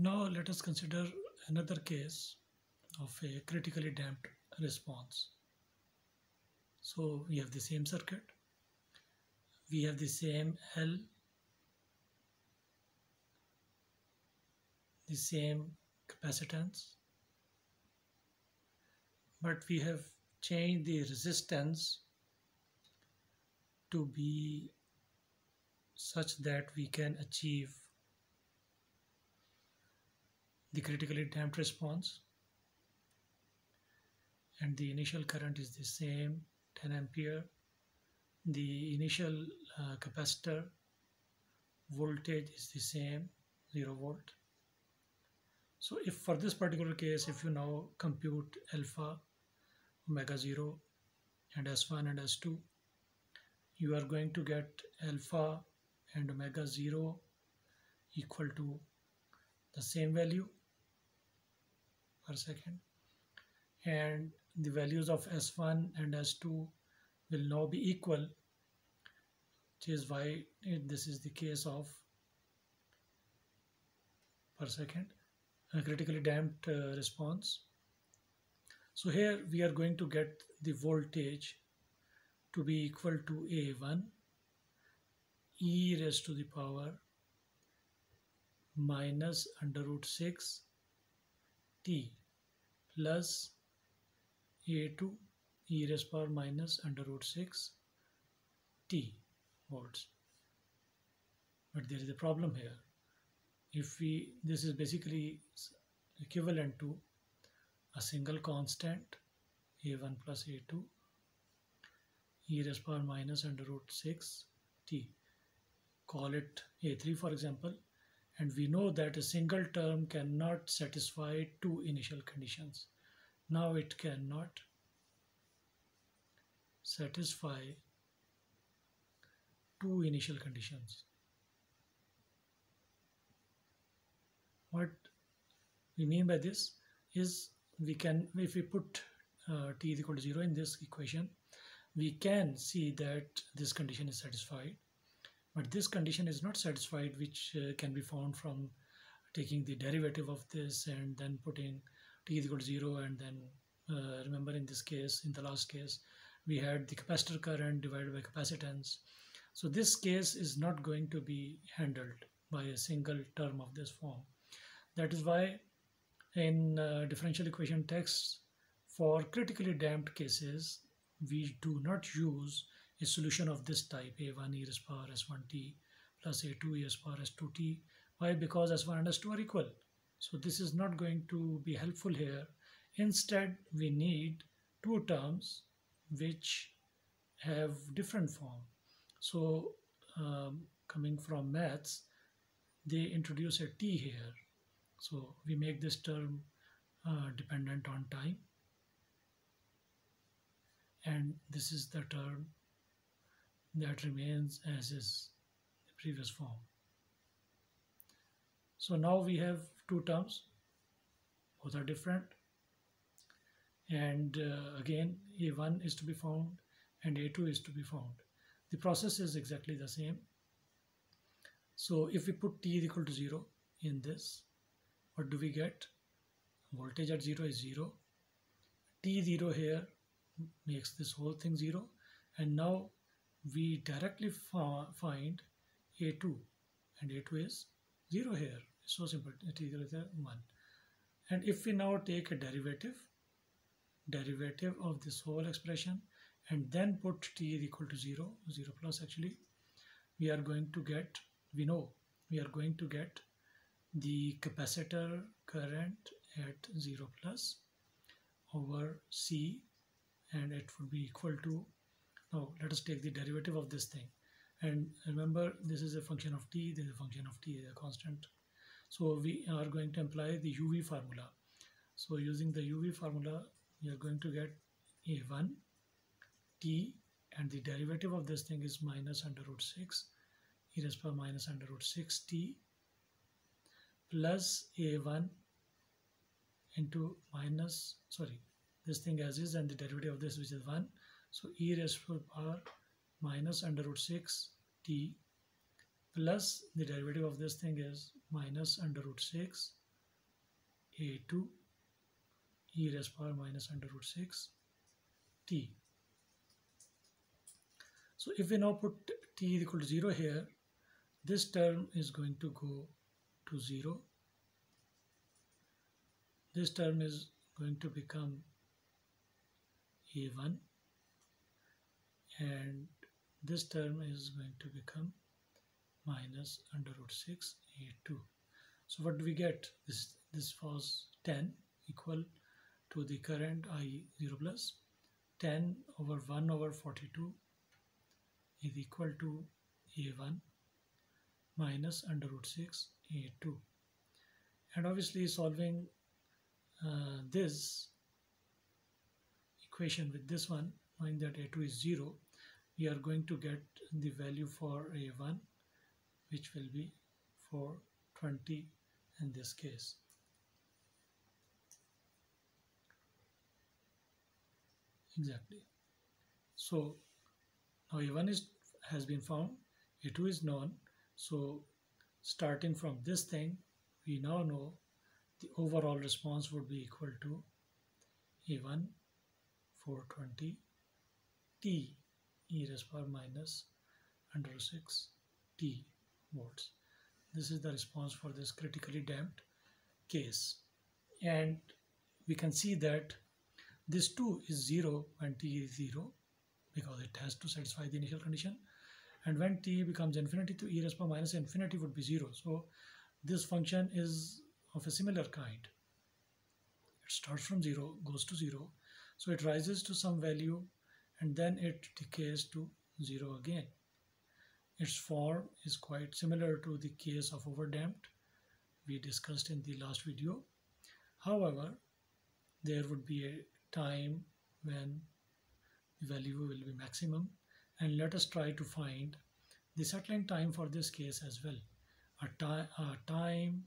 Now let us consider another case of a critically damped response. So we have the same circuit. We have the same L, the same capacitance, but we have changed the resistance to be such that we can achieve the critically damped response. And the initial current is the same 10 ampere. The initial uh, capacitor voltage is the same 0 volt. So if for this particular case if you now compute alpha omega 0 and s1 and s2 you are going to get alpha and omega 0 equal to the same value per second. And the values of s1 and s2 will now be equal which is why this is the case of per second a critically damped uh, response. So here we are going to get the voltage to be equal to a1 e raised to the power minus under root 6 t plus a2 e raised power minus under root 6 t volts. But there is a problem here. If we this is basically equivalent to a single constant a1 plus a2 e raised power minus under root 6 t. Call it a3 for example and we know that a single term cannot satisfy two initial conditions. Now it cannot satisfy two initial conditions. What we mean by this is we can, if we put uh, t is equal to 0 in this equation, we can see that this condition is satisfied but this condition is not satisfied which uh, can be found from taking the derivative of this and then putting t is equal to 0 and then uh, remember in this case in the last case we had the capacitor current divided by capacitance. So this case is not going to be handled by a single term of this form. That is why in uh, differential equation texts for critically damped cases we do not use a solution of this type a1 e raised power s1t plus a2 e raised power s2t why? Because s1 and s2 are equal. So this is not going to be helpful here. Instead we need two terms which have different form. So um, coming from maths they introduce a t here. So we make this term uh, dependent on time. And this is the term that remains as is the previous form. So now we have two terms, both are different. And uh, again, A1 is to be found and A2 is to be found. The process is exactly the same. So if we put T is equal to 0 in this, what do we get? Voltage at 0 is 0. T0 here makes this whole thing 0. And now we directly find a2 and a2 is 0 here. So simple. It is 1 and if we now take a derivative derivative of this whole expression and then put t is equal to 0 0 plus actually we are going to get we know we are going to get the capacitor current at 0 plus over c and it would be equal to now let us take the derivative of this thing. And remember, this is a function of t, this is a function of t, a constant. So we are going to apply the uv formula. So using the uv formula, you are going to get a1 t and the derivative of this thing is minus under root 6 e raised power minus under root 6 t plus a1 into minus sorry this thing as is and the derivative of this which is 1 so e raised to the power minus under root 6 t plus the derivative of this thing is minus under root 6 a2 e raised power minus under root 6 t. So if we now put t equal to 0 here, this term is going to go to 0. This term is going to become a1 and this term is going to become minus under root 6 a2 so what do we get? This this was 10 equal to the current i 0 plus 10 over 1 over 42 is equal to a1 minus under root 6 a2 and obviously solving uh, this equation with this one knowing that a2 is 0 we are going to get the value for a1 which will be 420 in this case. Exactly. So now a1 is has been found a2 is known. So starting from this thing we now know the overall response would be equal to a1 420 t e raised power minus under 6 t volts. This is the response for this critically damped case. And we can see that this 2 is 0 when t is 0 because it has to satisfy the initial condition. And when t becomes infinity to e raised power minus infinity would be 0. So this function is of a similar kind. It starts from 0, goes to 0, so it rises to some value and then it decays to 0 again. Its form is quite similar to the case of overdamped we discussed in the last video. However, there would be a time when the value will be maximum and let us try to find the settling time for this case as well. A, a time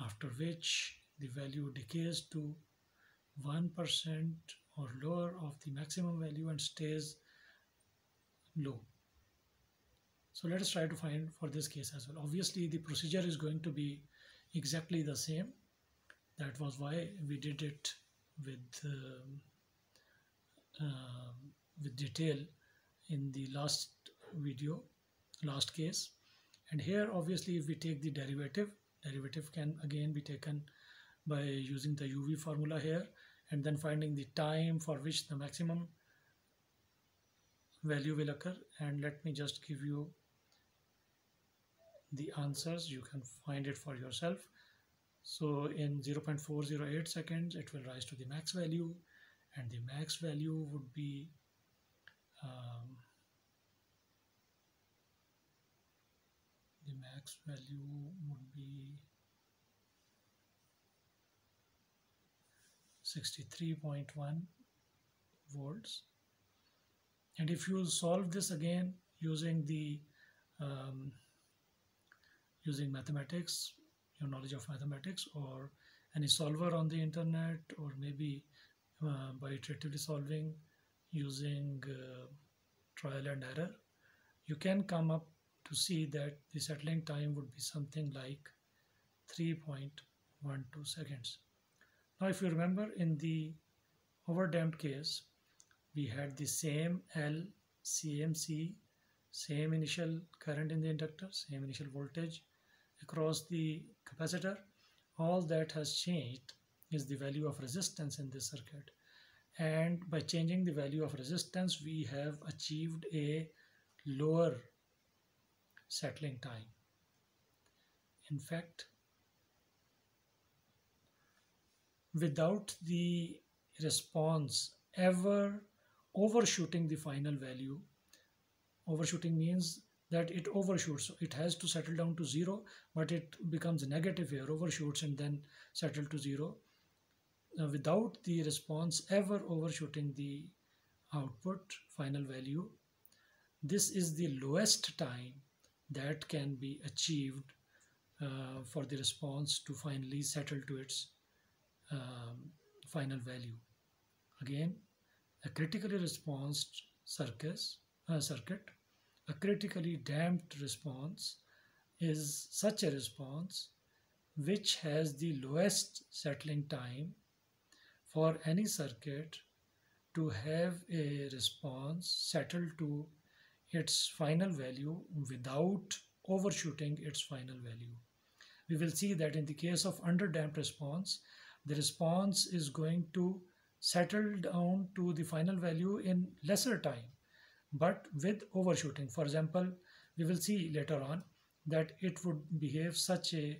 after which the value decays to 1% or lower of the maximum value and stays low. So let us try to find for this case as well. Obviously the procedure is going to be exactly the same. That was why we did it with uh, with detail in the last video, last case. And here obviously if we take the derivative, derivative can again be taken by using the UV formula here and then finding the time for which the maximum value will occur. And let me just give you the answers. You can find it for yourself. So in 0.408 seconds it will rise to the max value. And the max value would be um, the max value would be 63.1 volts. And if you solve this again using the um, using mathematics your knowledge of mathematics or any solver on the internet or maybe uh, by iteratively solving using uh, trial and error you can come up to see that the settling time would be something like 3.12 seconds now if you remember in the overdamped case, we had the same L, CMC, same initial current in the inductor, same initial voltage across the capacitor. All that has changed is the value of resistance in this circuit. And by changing the value of resistance, we have achieved a lower settling time. In fact, without the response ever overshooting the final value. Overshooting means that it overshoots. It has to settle down to zero, but it becomes negative here, overshoots and then settle to zero. Without the response ever overshooting the output final value, this is the lowest time that can be achieved uh, for the response to finally settle to its um, final value. Again, a critically response circuit, uh, circuit, a critically damped response is such a response which has the lowest settling time for any circuit to have a response settle to its final value without overshooting its final value. We will see that in the case of underdamped response, the response is going to settle down to the final value in lesser time, but with overshooting. For example, we will see later on that it would behave such a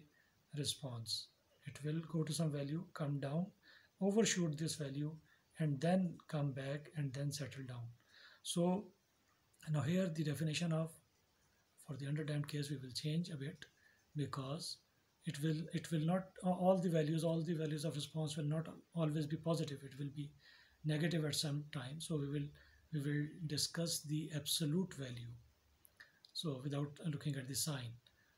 response. It will go to some value, come down, overshoot this value, and then come back and then settle down. So now here the definition of for the underdamped case we will change a bit because it will it will not all the values all the values of response will not always be positive. It will be negative at some time. So we will we will discuss the absolute value. So without looking at the sign.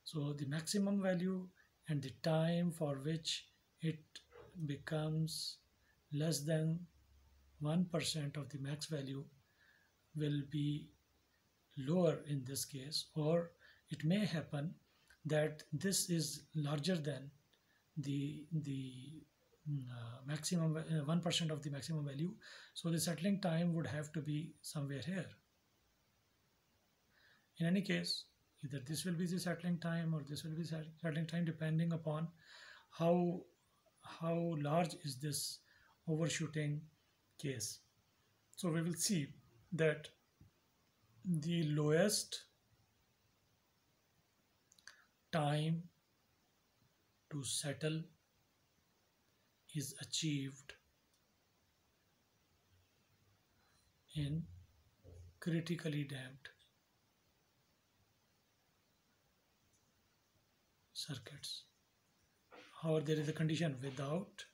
So the maximum value and the time for which it becomes less than 1% of the max value will be lower in this case or it may happen that this is larger than the the mm, uh, maximum 1% uh, of the maximum value. So the settling time would have to be somewhere here. In any case either this will be the settling time or this will be settling time depending upon how how large is this overshooting case. So we will see that the lowest time to settle is achieved in critically damped circuits. However, there is a condition without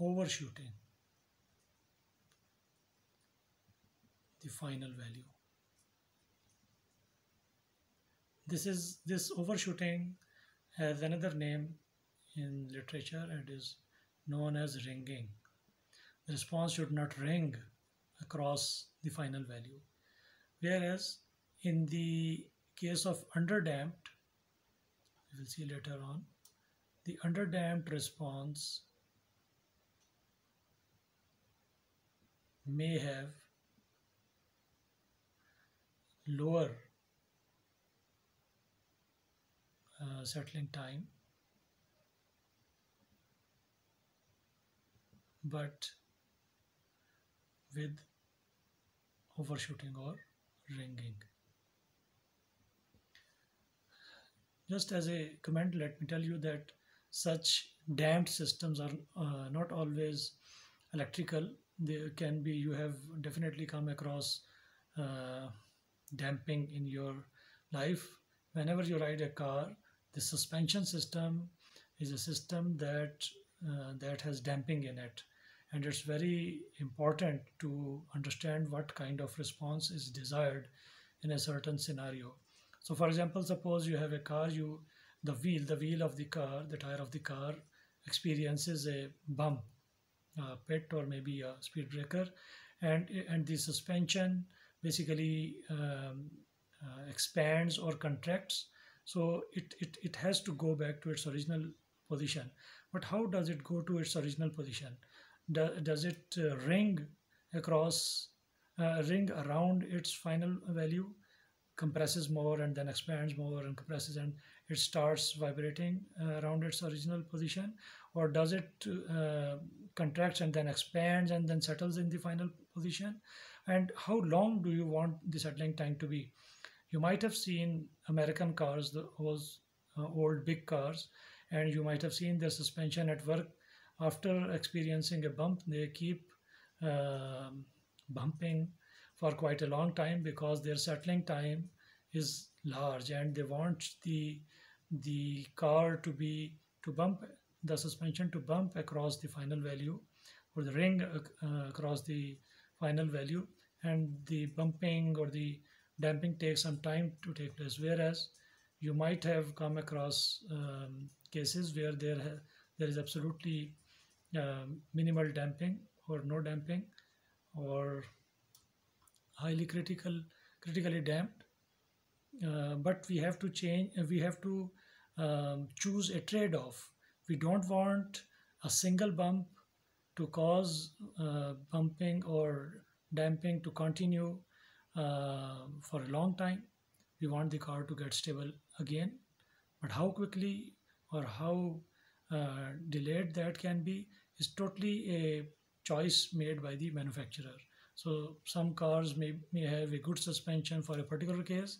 overshooting the final value. This is this overshooting has another name in literature and is known as ringing. The response should not ring across the final value. Whereas in the case of underdamped, we will see later on, the underdamped response may have lower uh, settling time but with overshooting or ringing. Just as a comment, let me tell you that such damped systems are uh, not always electrical. They can be, you have definitely come across uh, damping in your life. Whenever you ride a car, the suspension system is a system that uh, that has damping in it. And it's very important to understand what kind of response is desired in a certain scenario. So for example suppose you have a car you the wheel the wheel of the car the tire of the car experiences a bump a pit or maybe a speed breaker and and the suspension basically um, uh, expands or contracts so it, it it has to go back to its original position. But how does it go to its original position? Do, does it uh, ring across uh, ring around its final value compresses more and then expands more and compresses and it starts vibrating uh, around its original position? Or does it uh, contracts and then expands and then settles in the final position? And how long do you want the settling time to be you might have seen american cars those uh, old big cars and you might have seen their suspension at work. After experiencing a bump they keep uh, bumping for quite a long time because their settling time is large and they want the the car to be to bump the suspension to bump across the final value or the ring uh, across the final value and the bumping or the damping takes some time to take place whereas you might have come across um, cases where there there is absolutely uh, minimal damping or no damping or highly critical critically damped uh, but we have to change we have to um, choose a trade-off. We don't want a single bump to cause uh, bumping or damping to continue uh, for a long time. We want the car to get stable again. But how quickly or how uh, delayed that can be is totally a choice made by the manufacturer. So some cars may, may have a good suspension for a particular case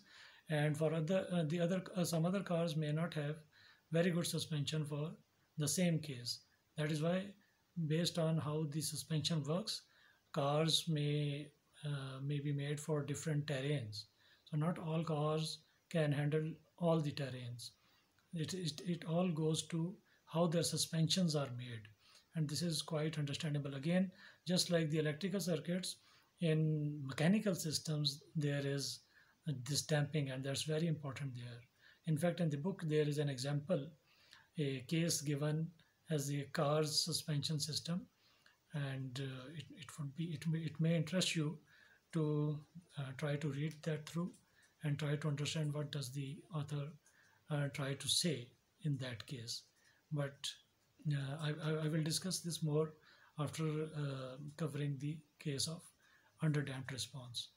and for other uh, the other uh, some other cars may not have very good suspension for the same case. That is why based on how the suspension works, cars may may be made for different terrains. So not all cars can handle all the terrains. It, it, it all goes to how their suspensions are made. And this is quite understandable. Again, just like the electrical circuits, in mechanical systems, there is this damping and that's very important there. In fact, in the book, there is an example, a case given as the car's suspension system and uh, it, it would be it may, it may interest you to uh, try to read that through and try to understand what does the author uh, try to say in that case. But uh, I, I, will discuss this more after uh, covering the case of underdamped response